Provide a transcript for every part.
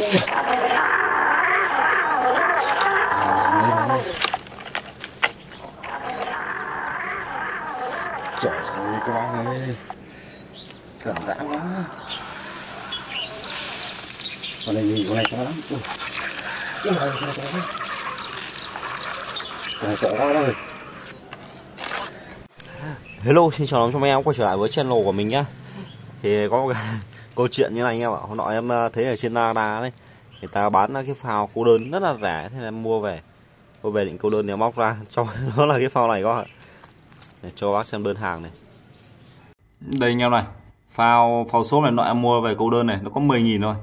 Trời ơi các ơi Cảm đã quá Con này nhìn con này to lắm Ui. Ui, con này to lắm Con này to quá rồi Hello, xin chào các em quay trở lại với channel của mình nhá Thì có một cái câu chuyện như này anh em ạ. Hôm nọ em ờ, thấy ở trên Lazada đấy, Người ta bán cái phao cô đơn rất là rẻ, Thế nên em mua về. Mua về định câu đơn thì móc ra, cho nó là cái phao này có Để cho bác xem đơn hàng này. Đây anh em này Phao phao số này nọ em mua về câu đơn này, Nó có 10.000 thôi.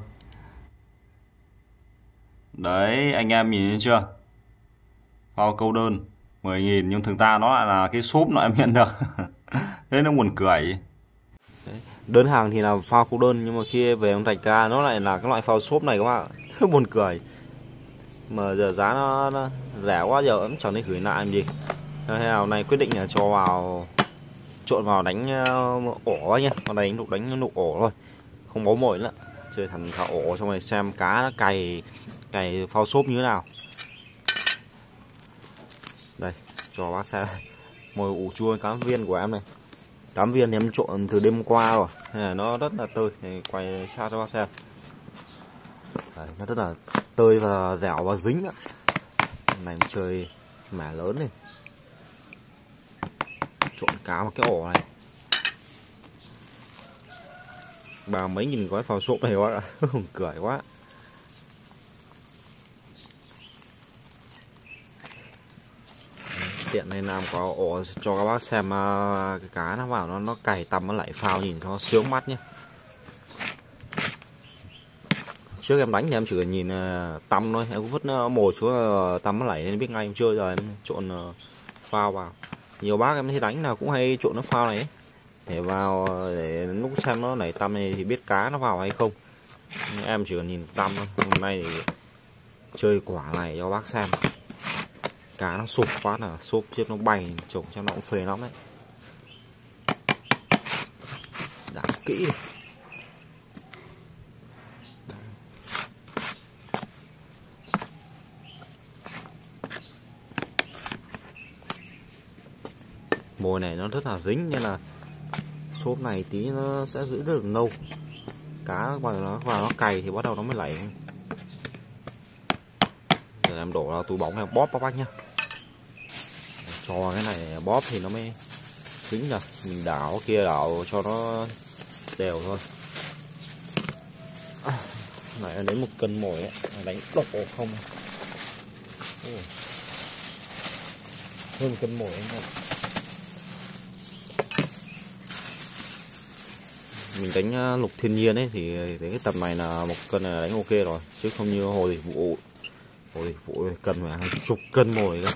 Đấy, anh em nhìn thấy chưa? Phao câu đơn 10.000 nhưng thực ra nó lại là cái xốp nó em nhận được. Thế nó buồn cười. Đấy. đơn hàng thì là phao cô đơn nhưng mà khi về ông rạch ra nó lại là cái loại phao xốp này các bạn buồn cười. Mà giờ giá nó, nó rẻ quá giờ em chẳng nên gửi lại làm gì. Thế nào này quyết định là cho vào trộn vào đánh ờ, ổ nhá còn đánh đục đánh nụ ổ thôi. Không bó mồi nữa. Chơi thằng thả ổ xong rồi xem cá nó cày cày phao xốp như thế nào. Đây cho bác xem. Mồi ủ chua cá viên của em này cám viên em trộn từ đêm qua rồi. Nó rất là tươi thì quay xa cho bác xem. Đấy, nó rất là tươi và dẻo và dính ạ. Này chơi mẻ lớn này trộn cá vào cái ổ này. Bà mấy nghìn gói phao sộp này quá ạ. Cười quá. Tiện này làm có ổ cho các bác xem à, cái cá nó vào nó nó cày tầm nó lại phao nhìn nó sướng mắt nhé. Trước em đánh thì em chỉ cần nhìn à, tăm thôi, em cũng vứt à, mồi xuống tăm nó lẩy nên biết ngay em chơi rồi, em trộn phao vào. Nhiều bác em thấy đánh nào cũng hay trộn nó phao này ấy. để vào để lúc xem nó nảy tăm này thì biết cá nó vào hay không. Em chỉ cần nhìn tăm thôi, hôm nay thì chơi quả này cho bác xem cá nó sụp phát là xốp chết nó bay trồng cho nó cũng phê lắm đấy. Đã kỹ mồi này nó rất là dính, nên là xốp này tí nó sẽ giữ được lâu. Cá vào nó vào nó cày thì bắt đầu nó mới lẩy giờ em đổ vào túi bóng em bóp các bác nhá cho cái này bóp thì nó mới dính rồi mình đảo kia đảo cho nó đều thôi. À, này lấy một cân mồi ấy, đánh độc không. Ừ. Hơn cân mồi anh mình đánh à, lục thiên nhiên ấy thì cái tầm này là một cân là đánh ok rồi chứ không như hồi vụ hồi vụ cân mà hàng chục cân mồi cơ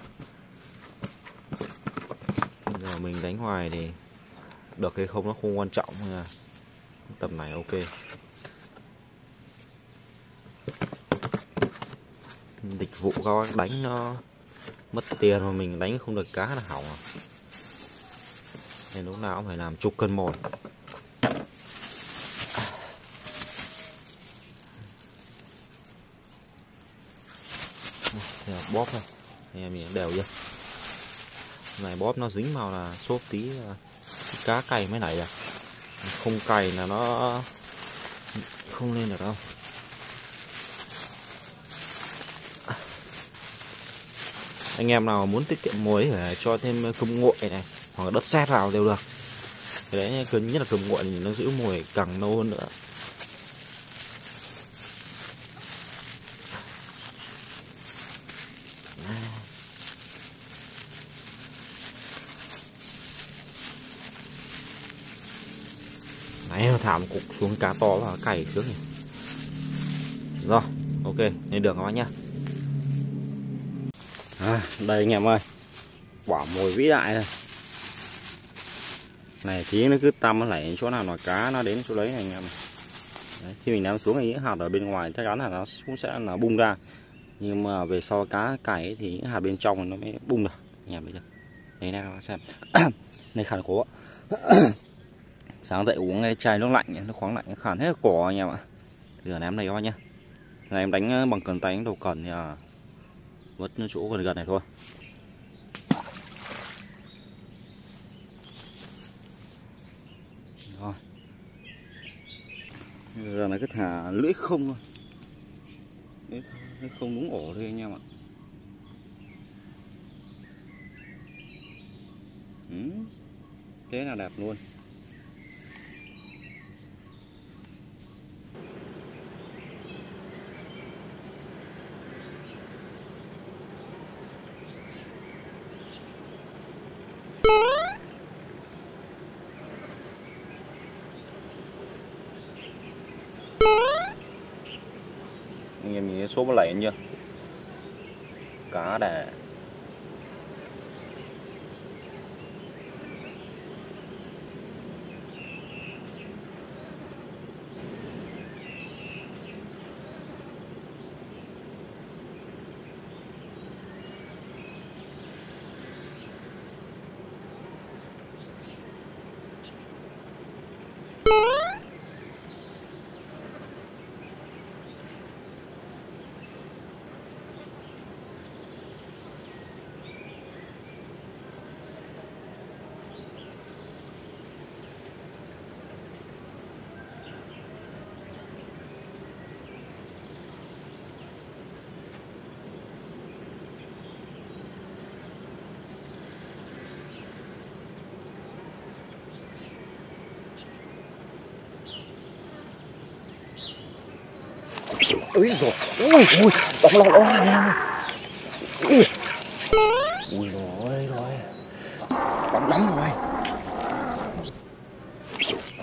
giờ mình đánh hoài thì được hay không nó không quan trọng nha tầm này ok. Dịch vụ các bác đánh nó mất tiền mà mình đánh không được cá là hỏng à nên lúc nào cũng phải làm chục cân mồi bóp thôi. Anh em nhìn đều chưa? Này, bóp nó dính vào là xốp tí ờ, cá cày mới nảy à không cày là nó không lên được đâu. Anh em nào muốn tiết kiệm muối để cho thêm cơm nguội này, hoặc là đất sét vào đều được. Cái đấy cân nhất là cơm nguội thì nó giữ mùi càng lâu hơn nữa. Đấy, thảm cục xuống cá to và cày sướng nhỉ. Rồi, ok, lên đường các bác nhá. À, Đây anh em ơi. Quả mồi vĩ đại này Này thì nó cứ tăm nó lảy chỗ nào nó cá nó đến chỗ đấy này anh em đấy, Khi mình ném xuống thì những hạt ở bên ngoài chắc chắn là nó cũng sẽ là bung ra. Nhưng mà về sau cá cày thì những hạt bên trong nó mới bung được. Anh em bây giờ Đấy này các bác xem. Này khăn cố sáng dậy uống cái chai nước lạnh nó khoáng lạnh khản hết cổ anh em ạ. Giờ ném này các bác nhá. Này em đánh ờ, bằng cần tay đầu cần thì ờ, à mất chỗ gần gần này thôi. Rồi giờ này cứ thả lưỡi không thôi. Lưỡi không đúng ổ thôi anh em ạ. Ừ. thế là đẹp luôn anh em nhìn số lẻ chưa cá đẻ Úi rồi Ui ui Đóng lòng đó. Ui. Ui rồi rồi. Đóng lắm rồi.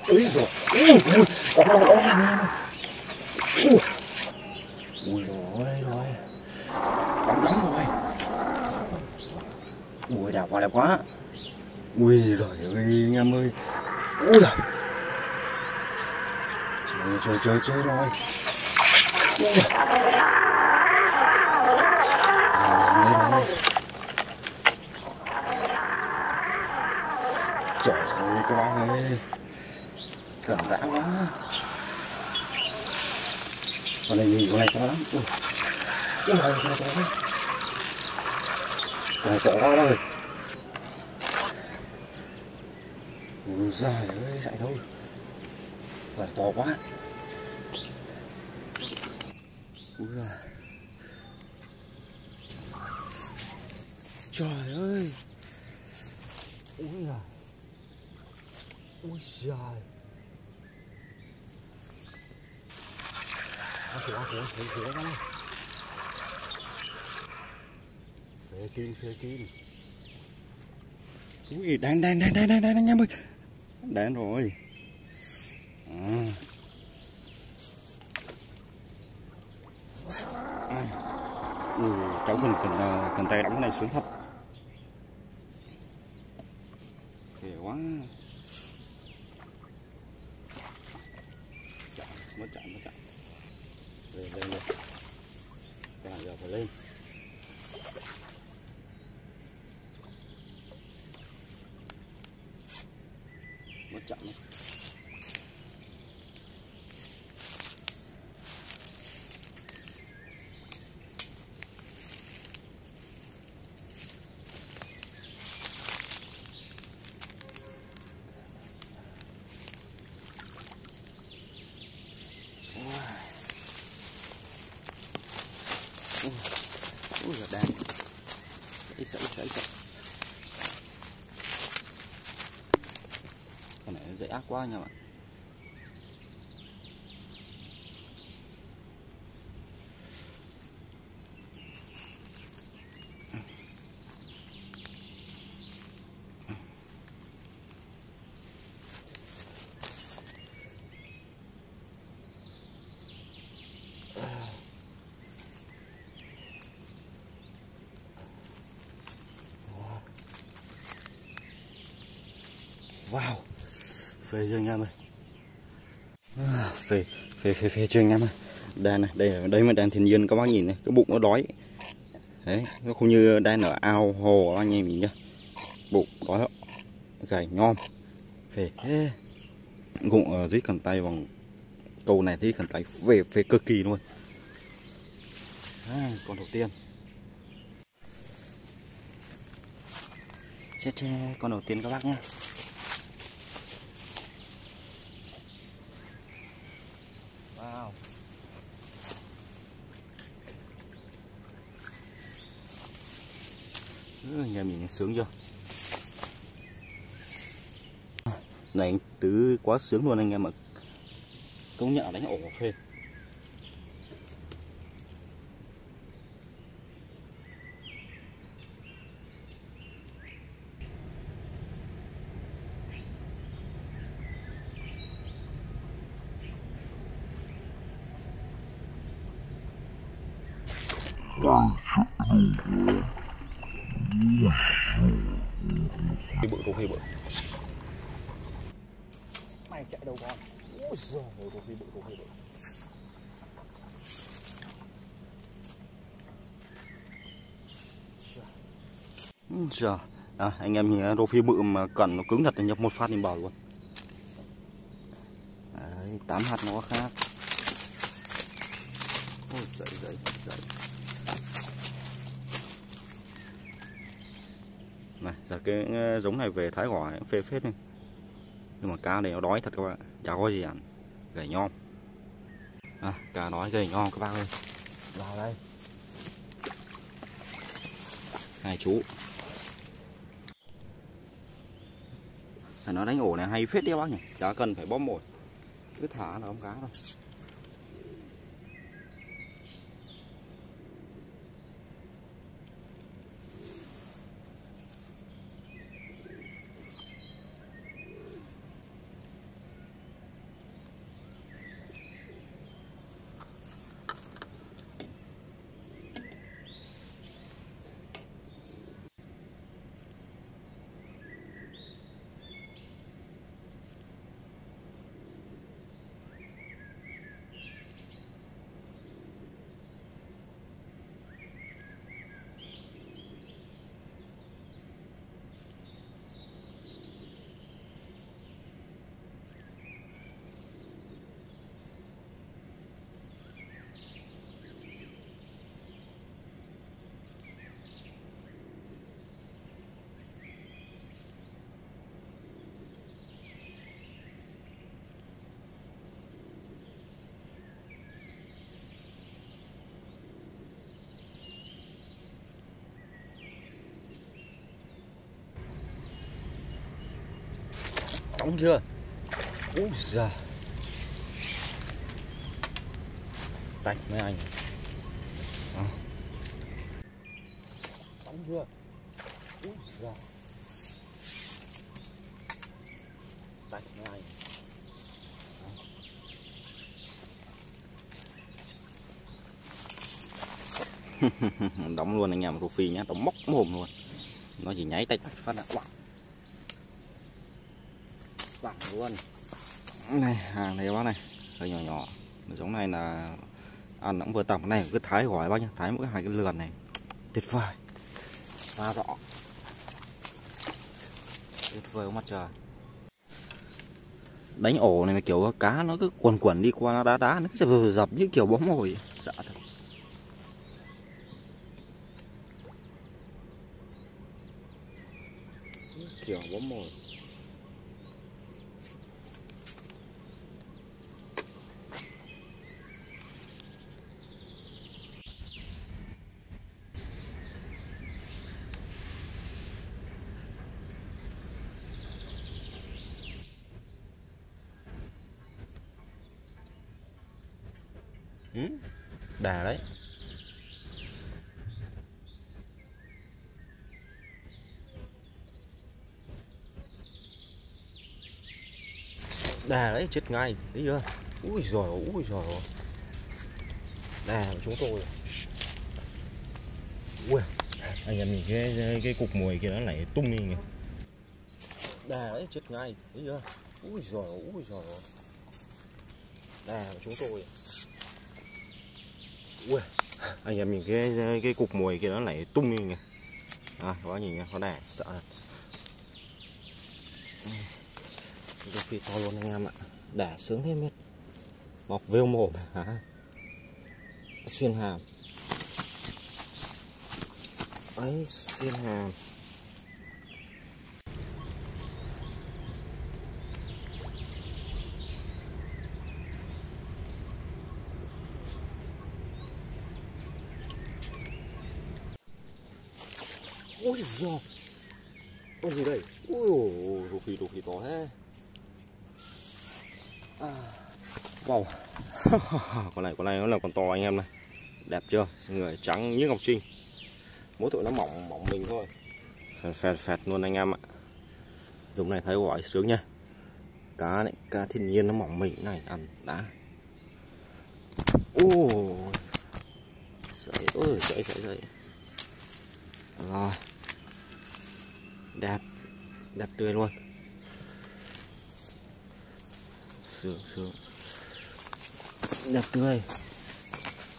Úi rồi Ui ui Đóng lòng đó. Ui Ui rồi rồi. Đóng lắm rồi. Ui đẹp quá đẹp quá. Ui giời ơi anh em ơi. Ui. Giời Chơi chơi chơi chơi rồi Trời ơi các ơi Cẩn rã quá Con này nhìn con này to lắm Ui con này to lắm Con này to quá rồi Ui giời ơi chạy đâu Con này to quá. Úi giời. Trời ơi. Úi giời. Úi giời. Ăn kìa, ăn kìa, kìa, kìa các này Phê kim, phê kim. Úi, đang, đang, đang, đang, đang, đang, đang, đang, đang, Đang rồi. Đang, đang, Ừ. Ừ, cháu mình cần ờ, cần tay đóng cái này xuống thật Ghê quá chạm mất chạm mất chạm lên lên lên cái này giờ phải lên mất chạm mất ui là đang ít sợ ít sợ ít sợ con này nó dễ ác quá nha bạn Wow. Phê chưa anh em ơi? À, Phê Phê phê phê chưa anh em ơi? Đàn này Đây đây mà đang thiên nhiên các bác nhìn này Cái bụng nó đói. Đấy Nó không như đang ở ao hồ anh em nhìn nhá. Bụng đói lắm. Gầy nhom. Phê thế Gụng ở dưới cần tay bằng Câu này thì cần tay phê phê cực kỳ luôn. À, con đầu tiên. Che che con đầu tiên các bác nhé wow ừ, nhà mình sướng chưa? Này, anh tứ quá sướng luôn anh em ạ. Công nhận đánh ổ phê. Phi bự có phi bự mày chạy đâu con ui giời ơi có phi bự có phi bự Dạ. à, anh em nhìn rô phi bự mà cần nó cứng thật thì nhập một phát lên bờ luôn. Đấy, 8 hạt nó khác. Ôi dậy dậy dậy. Giờ cái giống này về thái gỏi phê phết này nhưng mà cá này nó đói thật các bạn chả có gì ăn. Gầy nhom. À, cá đói gầy nhom các bạn ơi. Vào đây. Hai chú. À, nó đánh ổ này hay phết đấy bác nhỉ? Chả cần phải bóp mồi cứ thả là ông cá thôi. Đóng chưa? Úi giời Tạch mấy anh. À. Đóng chưa? Úi giời Tạch mấy anh. À. Đóng luôn anh em, rô phi nhá. Đóng móc mồm luôn. Nó chỉ nháy tay phát là quẳng quẳng luôn. Này, hàng này bác này, hơi nhỏ nhỏ. Giống này là ăn cũng vừa tầm này, cứ thái gỏi bác nhá, thái mỗi hai cái lườn này. Tuyệt vời. Pha rõ. Tuyệt vời mặt trời. Đánh ổ này mà kiểu cá nó cứ quần quần đi qua, nó đá đá, nó cứ dập như kiểu bóng mồi. Sợ thật. Kiểu bóng mồi. Ừ, đà đấy. Đà đấy chết ngay thấy chưa? Ui giời ui giời đà của chúng tôi. Ui anh em nhìn cái cái cục mùi kia nó lại tung đi kìa. Đà đấy chết ngay thấy chưa? Ui giời ui giời đà của chúng tôi ui anh em nhìn cái cái cục mồi kia nó lại tung lên kìa. À, có nhìn nha có đẻ sợ thật. Đôi khi to luôn anh em ạ. Đẻ sướng hết biết mọc vêu mồm hả? Xuyên hàm. Ấy xuyên hàm. Ôi giời. Con gì đây? Ôi đồ phì đồ phì to thế. À. wow con này con này nó là con to anh em này. Đẹp chưa? Người trắng như ngọc trinh. Mỗi tụi nó mỏng mỏng mình thôi. Phẹt phẹt phẹt luôn anh em ạ. Dùng này thấy gọi sướng nha cá này cá thiên nhiên nó mỏng mình. Này ăn đã. Ô dậy ôi dậy dậy dậy. Rồi đẹp đẹp tươi luôn. Sướng sướng. Đẹp tươi.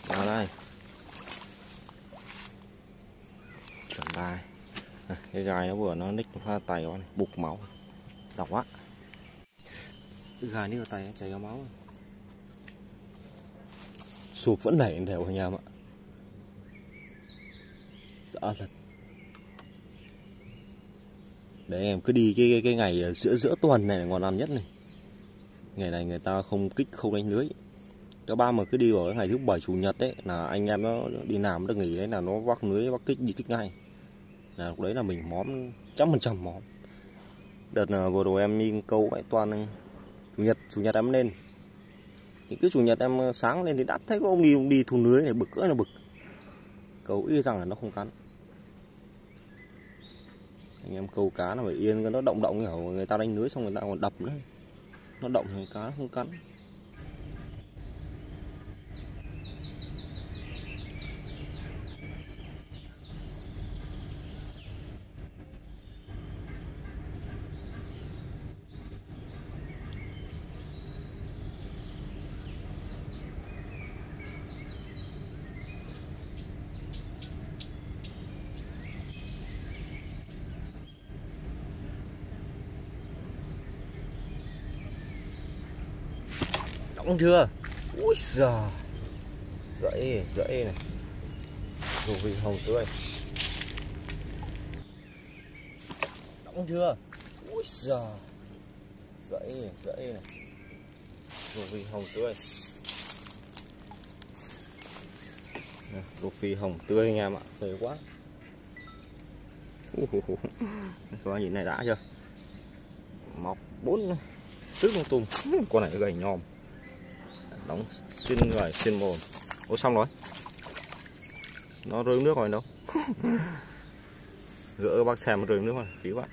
Vào đây. Chuẩn bài. À, cái gai nó vừa nó ních nó tay con bục máu. Độc quá. Gà ních vào tay chảy ra máu. Sụp vẫn nảy đều anh em ạ. Sợ thật để em cứ đi cái cái, cái ngày ờ, giữa giữa tuần này là ngon ăn nhất này. Ngày này người ta không kích không đánh lưới. Các ba mà cứ đi vào cái ngày thứ bảy chủ nhật đấy là anh em nó đi làm được nghỉ đấy là nó vác lưới vác kích đi kích ngay. Là lúc đấy là mình móm trăm phần trăm móm. Đợt là vừa rồi em đi câu lại toàn chủ nhật chủ nhật em lên. Thì cứ chủ nhật em ờ, sáng lên thì đắt thấy có ông đi ông đi thu lưới này bực cỡ là bực. Câu y rằng là nó không cắn anh em câu cá là phải yên, nó động động hiểu người ta đánh lưới xong người ta còn đập nữa. Nó động thì cá không cắn. Đóng chưa? Ui giời. Dãy, dãy này. Dù vị hồng tươi. Đóng chưa? Ui giời. Dãy, dãy này. Dù vị hồng tươi. Đồ phi hồng tươi anh em ạ. Tươi quá. Các bạn nhìn này đã chưa? Mọc bốn Tức tung tung. Con này gầy nhòm đóng xuyên người xuyên mồm. Ô, xong rồi. Nó rơi nước rồi đâu. Gỡ bác xem rơi nước rồi cứu bạn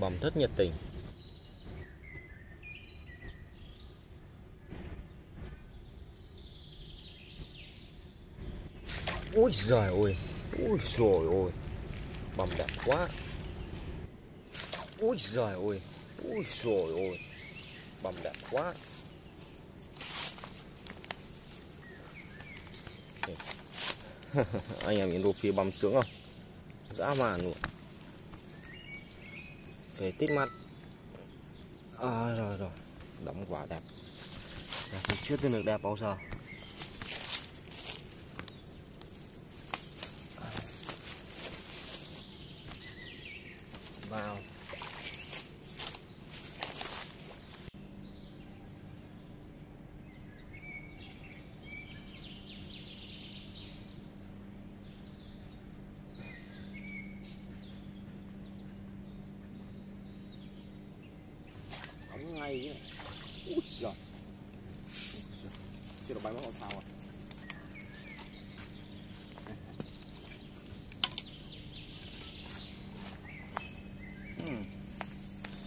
bầm rất nhiệt tình. Ôi giời ơi, ôi giời ơi bầm đẹp quá. Ui giời ơi ui rồi ôi bầm đẹp quá. Anh em nhìn đồ phía bầm sướng không? Dã man luôn. Về tít mắt. À, rồi rồi. Đóng quả đẹp. Đẹp chưa tin được đẹp bao giờ vào đóng ngay chứ ui giời. Chưa được bay mất con phao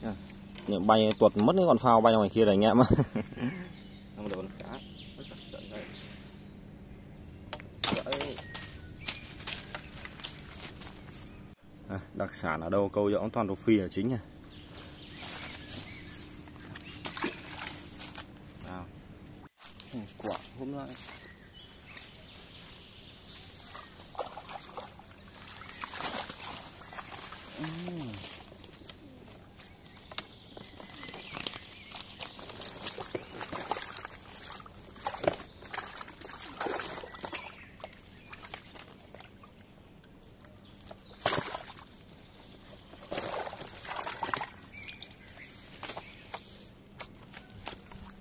à? Những bay tuột mất cái con phao bay ra ngoài kia này anh em á không được con cá. À, đặc sản ở đâu câu dõng toàn đồ phi là chính nha quả hôm nay.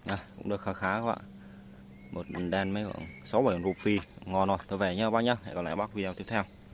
À, cũng được khá khá các bạn một đan mấy khoảng sáu bảy rupee ngon rồi tôi về nha bác nhá. Hẹn gặp lại bác video tiếp theo.